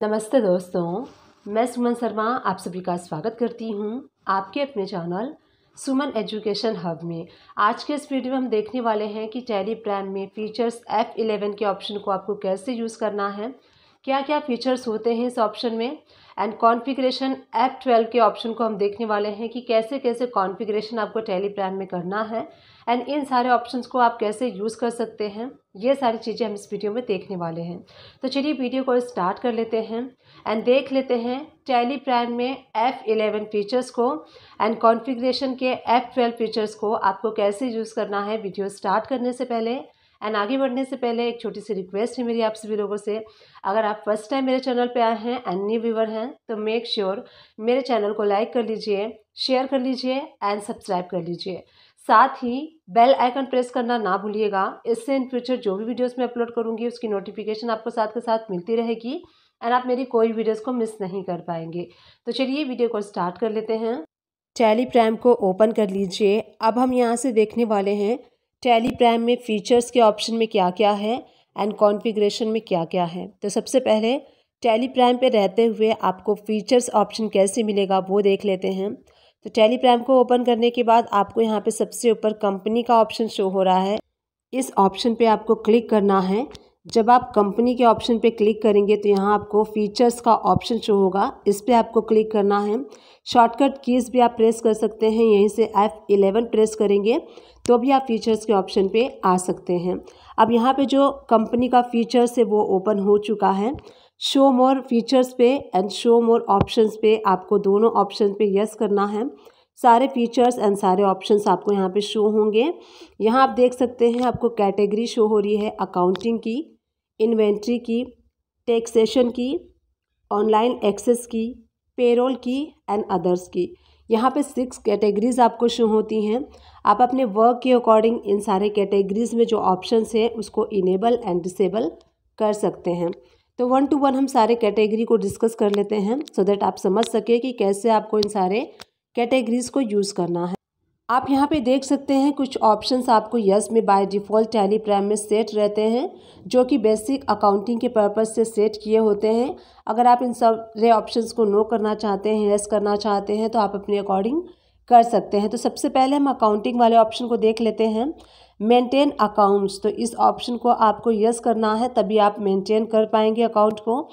नमस्ते दोस्तों, मैं सुमन शर्मा आप सभी का स्वागत करती हूँ आपके अपने चैनल सुमन एजुकेशन हब में। आज के इस वीडियो में हम देखने वाले हैं कि टेली प्राइम में फीचर्स F11 के ऑप्शन को आपको कैसे यूज़ करना है। क्या क्या फीचर्स होते हैं इस ऑप्शन में? एंड कॉन्फ़िगरेशन F12 के ऑप्शन को हम देखने वाले हैं कि कैसे कैसे कॉन्फ़िगरेशन आपको टेली प्राइम में करना है। एंड इन सारे ऑप्शंस को आप कैसे यूज़ कर सकते हैं? ये सारी चीज़ें हम इस वीडियो में देखने वाले हैं। तो चलिए वीडियो को स्टार्ट कर लेते हैं। एंड देख लेते हैं टेली प्राइम में F11 फीचर्स को एंड कॉन्फ़िगरेशन के F12 फीचर्स को आपको कैसे यूज़ करना है वीडियो स्टार्ट करने से पहले। एंड आगे बढ़ने से पहले एक छोटी सी रिक्वेस्ट है मेरी आप सभी लोगों से। अगर आप फ़र्स्ट टाइम मेरे चैनल पे आए हैं एंड न्यू व्यूवर हैं तो मेक श्योर sure मेरे चैनल को लाइक कर लीजिए शेयर कर लीजिए एंड सब्सक्राइब कर लीजिए। साथ ही बेल आइकन प्रेस करना ना भूलिएगा। इससे इन फ्यूचर जो भी वीडियोस मैं अपलोड करूँगी, उसकी नोटिफिकेशन आपको साथ के साथ मिलती रहेगी एंड आप मेरी कोई वीडियोस को मिस नहीं कर पाएँगे। तो चलिए वीडियो को स्टार्ट कर लेते हैं। टैली को ओपन कर लीजिए। अब हम यहाँ से देखने वाले हैं टैली प्राइम में फ़ीचर्स के ऑप्शन में क्या क्या है एंड कॉन्फ़िगरेशन में क्या क्या है। तो सबसे पहले टैली प्राइम पे रहते हुए आपको फ़ीचर्स ऑप्शन कैसे मिलेगा वो देख लेते हैं। तो टेलीग्राम को ओपन करने के बाद आपको यहाँ पे सबसे ऊपर कंपनी का ऑप्शन शो हो रहा है। इस ऑप्शन पे आपको क्लिक करना है। जब आप कंपनी के ऑप्शन पे क्लिक करेंगे तो यहाँ आपको फीचर्स का ऑप्शन शो होगा। इस पर आपको क्लिक करना है। शॉर्टकट कीज़ भी आप प्रेस कर सकते हैं। यहीं से एफ़ इलेवन प्रेस करेंगे तो भी आप फीचर्स के ऑप्शन पे आ सकते हैं। अब यहाँ पे जो कंपनी का फीचर्स है वो ओपन हो चुका है। शो मोर फीचर्स पे एंड शो मोर ऑप्शंस पे आपको दोनों ऑप्शन पे यस करना है। सारे फीचर्स एंड सारे ऑप्शंस आपको यहाँ पे शो होंगे। यहाँ आप देख सकते हैं आपको कैटेगरी शो हो रही है अकाउंटिंग की। इन्वेंट्री की, टैक्सेशन की, ऑनलाइन एक्सेस की, पेरोल की एंड अदर्स की। यहाँ पे सिक्स कैटेगरीज आपको शो होती हैं। आप अपने वर्क के अकॉर्डिंग इन सारे कैटेगरीज में जो ऑप्शंस हैं, उसको इनेबल एंड डिसेबल कर सकते हैं। तो वन टू वन हम सारे कैटेगरी को डिस्कस कर लेते हैं सो so दैट आप समझ सके कि कैसे आपको इन सारे कैटेगरीज को यूज़ करना है। आप यहाँ पे देख सकते हैं कुछ ऑप्शंस आपको यस में बाय डिफ़ॉल्ट टैली प्राइम में सेट रहते हैं, जो कि बेसिक अकाउंटिंग के पर्पज़ से सेट किए होते हैं। अगर आप इन सारे ऑप्शंस को नो करना चाहते हैं यस करना चाहते हैं तो आप अपने अकॉर्डिंग कर सकते हैं। तो सबसे पहले हम अकाउंटिंग वाले ऑप्शन को देख लेते हैं। मेंटेन अकाउंट्स तो इस ऑप्शन को आपको यस करना है, तभी आप मेंटेन कर पाएँगे अकाउंट को।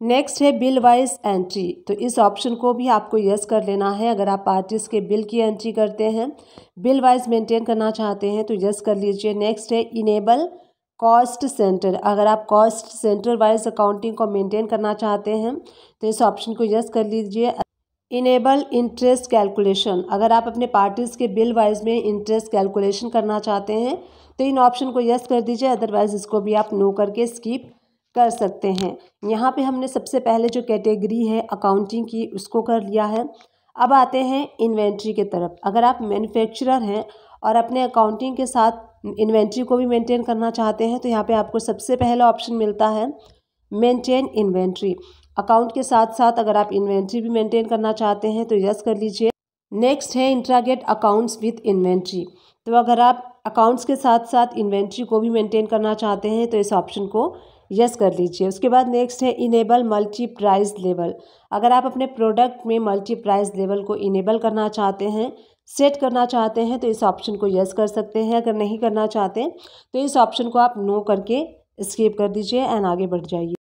नेक्स्ट है बिल वाइज एंट्री तो इस ऑप्शन को भी आपको यस कर लेना है अगर आप पार्टीज़ के बिल की एंट्री करते हैं। बिल वाइज मेंटेन करना चाहते हैं तो यस कर लीजिए। नेक्स्ट है इनेबल कॉस्ट सेंटर अगर आप कॉस्ट सेंटर वाइज अकाउंटिंग को मेंटेन करना चाहते हैं तो इस ऑप्शन को यस कर लीजिए। इनेबल इंटरेस्ट कैलकुलेशन अगर आप अपने पार्टीज़ के बिल वाइज में इंटरेस्ट कैलकुलेशन करना चाहते हैं तो इन ऑप्शन को यस कर दीजिए अदरवाइज़ इसको भी आप नो करके स्किप कर सकते हैं। यहाँ पे हमने सबसे पहले जो कैटेगरी है अकाउंटिंग की, उसको कर लिया है। अब आते हैं इन्वेंट्री के तरफ़। अगर आप मैन्युफैक्चरर हैं और अपने अकाउंटिंग के साथ इन्वेंट्री को भी मेंटेन करना चाहते हैं तो यहाँ पे आपको सबसे पहला ऑप्शन मिलता है मेंटेन इन्वेंट्री अकाउंट के साथ साथ अगर आप इन्वेंट्री भी मेंटेन करना चाहते हैं तो यस कर लीजिए। नेक्स्ट है इंट्रागेट अकाउंट्स विथ इन्वेंट्री तो अगर आप अकाउंट्स के साथ साथ इन्वेंट्री को भी मेंटेन करना चाहते हैं तो इस ऑप्शन को यस कर लीजिए। उसके बाद नेक्स्ट है इनेबल मल्टी प्राइस लेवल अगर आप अपने प्रोडक्ट में मल्टी प्राइस लेवल को इनेबल करना चाहते हैं सेट करना चाहते हैं तो इस ऑप्शन को यस कर सकते हैं। अगर नहीं करना चाहते तो इस ऑप्शन को आप नो करके स्किप कर दीजिए एंड आगे बढ़ जाइए।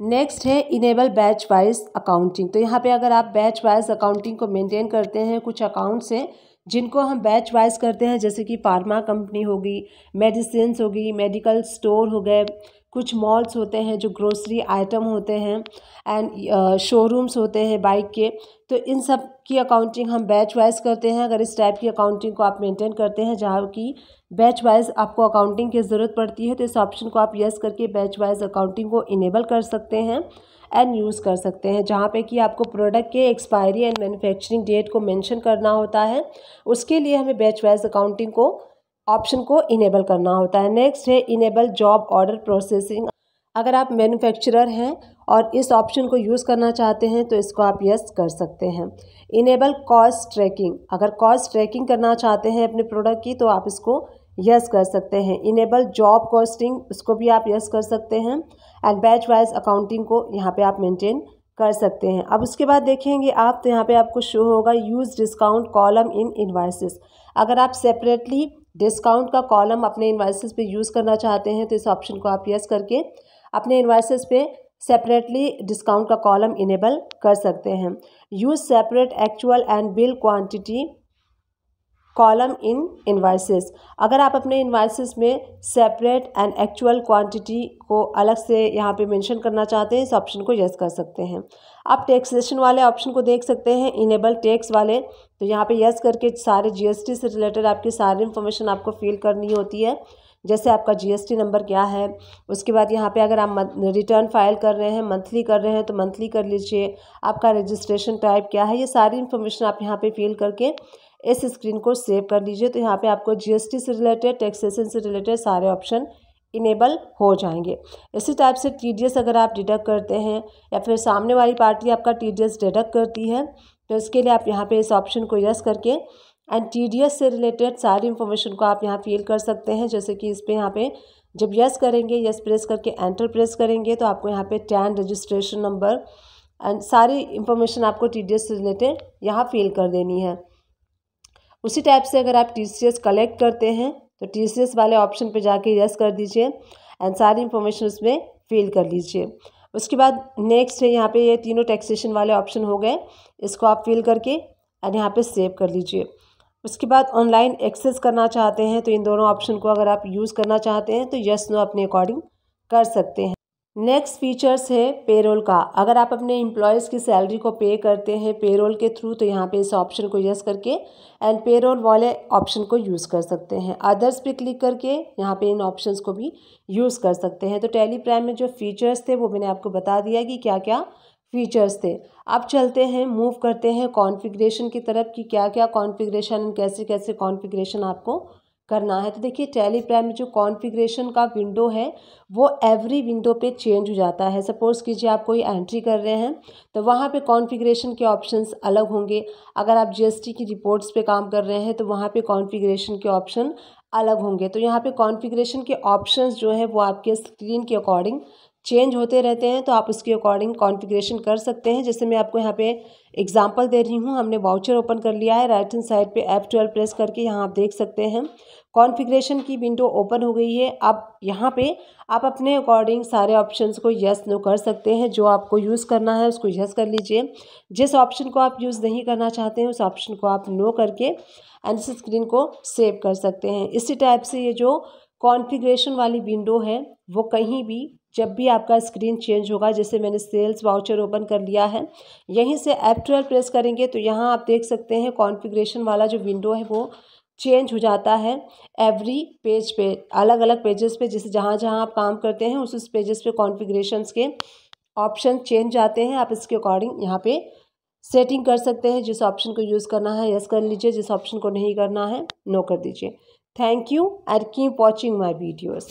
नेक्स्ट है इनेबल बैच वाइज अकाउंटिंग तो यहाँ पे अगर आप बैच वाइज अकाउंटिंग को मेंटेन करते हैं, कुछ अकाउंट्स हैं, जिनको हम बैच वाइज करते हैं, जैसे कि फार्मा कंपनी होगी मेडिसिन होगी मेडिकल स्टोर हो गए कुछ मॉल्स होते हैं जो ग्रोसरी आइटम होते हैं एंड शोरूम्स होते हैं बाइक के तो इन सब की अकाउंटिंग हम बैच वाइज करते हैं। अगर इस टाइप की अकाउंटिंग को आप मेंटेन करते हैं, जहाँ की बैच वाइज आपको अकाउंटिंग की ज़रूरत पड़ती है तो इस ऑप्शन को आप यस करके बैच वाइज अकाउंटिंग को इनेबल कर सकते हैं एंड यूज़ कर सकते हैं। जहाँ पे कि आपको प्रोडक्ट के एक्सपायरी एंड मैन्युफैक्चरिंग डेट को मेंशन करना होता है, उसके लिए हमें बैच वाइज अकाउंटिंग को ऑप्शन को इनेबल करना होता है। नेक्स्ट है, इनेबल जॉब ऑर्डर प्रोसेसिंग। अगर आप मैन्युफैक्चरर हैं और इस ऑप्शन को यूज़ करना चाहते हैं तो इसको आप यस कर सकते हैं। Enable cost tracking. अगर कॉस्ट ट्रैकिंग करना चाहते हैं अपने प्रोडक्ट की तो आप इसको यस कर सकते हैं। इनेबल जॉब कॉस्टिंग, उसको भी आप यस कर सकते हैं। एंड बैच वाइज अकाउंटिंग को यहाँ पे आप मेंटेन कर सकते हैं। अब उसके बाद देखेंगे आप तो यहाँ पे आपको शो होगा use discount column in invoices. अगर आप सेपरेटली डिस्काउंट का कॉलम अपने इन्वाइसिस पे यूज़ करना चाहते हैं तो इस ऑप्शन को आप यस करके अपने इन्वाइसिस पे सेपरेटली डिस्काउंट का कॉलम इनेबल कर सकते हैं। Use separate actual and bill quantity column in invoices अगर आप अपने इन्वाइसेस में सेपरेट एंड एक्चुअल क्वांटिटी को अलग से यहाँ पे मेंशन करना चाहते हैं, इस ऑप्शन को यस कर सकते हैं। आप टैक्सेशन वाले ऑप्शन को देख सकते हैं इनेबल टैक्स वाले। तो यहाँ पे यस करके सारे जीएसटी से रिलेटेड आपकी सारी इन्फॉर्मेशन आपको फिल करनी होती है। जैसे आपका जीएसटी नंबर क्या है, उसके बाद यहाँ पे अगर आप रिटर्न फ़ाइल कर रहे हैं मंथली कर रहे हैं तो मंथली कर लीजिए। आपका रजिस्ट्रेशन टाइप क्या है, ये सारी इन्फॉर्मेशन आप यहाँ पे फिल करके इस स्क्रीन को सेव कर लीजिए। तो यहाँ पे आपको जीएसटी से रिलेटेड टैक्सेशन से रिलेटेड सारे ऑप्शन इनेबल हो जाएँगे। इसी टाइप से टीडीएस अगर आप डिडक्ट करते हैं या फिर सामने वाली पार्टी आपका टीडीएस डिडक्ट करती है तो इसके लिए आप यहाँ पे इस ऑप्शन को यस करके एंड टीडीएस से रिलेटेड सारी इन्फॉर्मेशन को आप यहाँ फिल कर सकते हैं। जैसे कि इस पर यहाँ पे जब यस करेंगे यस प्रेस करके एंटर प्रेस करेंगे तो आपको यहाँ पे टैन रजिस्ट्रेशन नंबर एंड सारी इन्फॉर्मेशन आपको टी डी एस से रिलेटेड यहाँ फिल कर देनी है। उसी टाइप से अगर आप टीसीएस कलेक्ट करते हैं तो टीसीएस वाले ऑप्शन पे जाके यस कर दीजिए एंड सारी इन्फॉर्मेशन उसमें फिल कर लीजिए। उसके बाद नेक्स्ट है, यहाँ पे ये तीनों टैक्सेशन वाले ऑप्शन हो गए, इसको आप फिल करके एंड यहाँ पे सेव कर लीजिए। उसके बाद ऑनलाइन एक्सेस करना चाहते हैं तो इन दोनों ऑप्शन को अगर आप यूज़ करना चाहते हैं तो यस नो अपने अकॉर्डिंग कर सकते हैं। नेक्स्ट फीचर्स है पेरोल का। अगर आप अपने एम्प्लॉयज़ की सैलरी को पे करते हैं पेरोल के थ्रू तो यहाँ पे इस ऑप्शन को यस करके एंड पेरोल वाले ऑप्शन को यूज़ कर सकते हैं। अदर्स पे क्लिक करके यहाँ पे इन ऑप्शंस को भी यूज़ कर सकते हैं। तो टेली प्राइम में जो फीचर्स थे, वो मैंने आपको बता दिया कि क्या क्या फीचर्स थे। अब चलते हैं मूव करते हैं कॉन्फ़िगरेशन की तरफ़ कि क्या क्या कॉन्फ़िगरेशन कैसे कैसे कॉन्फ़िगरेशन आपको करना है। तो देखिए टेली प्राइम में जो कॉन्फ़िगरेशन का विंडो है, वो एवरी विंडो पे चेंज हो जाता है। सपोज़ कीजिए आप कोई एंट्री कर रहे हैं तो वहाँ पे कॉन्फ़िगरेशन के ऑप्शंस अलग होंगे। अगर आप जीएसटी की रिपोर्ट्स पे काम कर रहे हैं तो वहाँ पे कॉन्फ़िगरेशन के ऑप्शन अलग होंगे। तो यहाँ पे कॉन्फ़िगरेशन के ऑप्शंस जो है, वो आपके स्क्रीन के अकॉर्डिंग चेंज होते रहते हैं। तो आप उसके अकॉर्डिंग कॉन्फ़िगरेशन कर सकते हैं। जैसे मैं आपको यहाँ पे एग्जांपल दे रही हूँ। हमने वाउचर ओपन कर लिया है। राइट हैंड साइड पे एफ़ ट्वेल्व प्रेस करके यहाँ आप देख सकते हैं। कॉन्फ़िगरेशन की विंडो ओपन हो गई है। अब यहाँ पे आप अपने अकॉर्डिंग सारे ऑप्शंस को यस नो कर सकते हैं। जो आपको यूज़ करना है उसको यस कर लीजिए। जिस ऑप्शन को आप यूज़ नहीं करना चाहते हैं, उस ऑप्शन को आप नो करके एंड स्क्रीन को सेव कर सकते हैं। इसी टाइप से ये जो कॉन्फ़िगरेशन वाली विंडो है, वो कहीं भी, जब भी आपका स्क्रीन चेंज होगा, जैसे मैंने सेल्स वाउचर ओपन कर लिया है, यहीं से एफ़ ट्वेल्व प्रेस करेंगे तो यहाँ आप देख सकते हैं कॉन्फ़िगरेशन वाला जो विंडो है, वो चेंज हो जाता है एवरी पेज पे अलग अलग पेजेस पे, जैसे जहाँ जहाँ आप काम करते हैं उस उस पेजेस पे कॉन्फ़िगरेशंस के ऑप्शन चेंज आते हैं। आप इसके अकॉर्डिंग यहाँ पे सेटिंग कर सकते हैं, जिस ऑप्शन को यूज़ करना है यस कर लीजिए, जिस ऑप्शन को नहीं करना है नो कर दीजिए। Thank you and keep watching my videos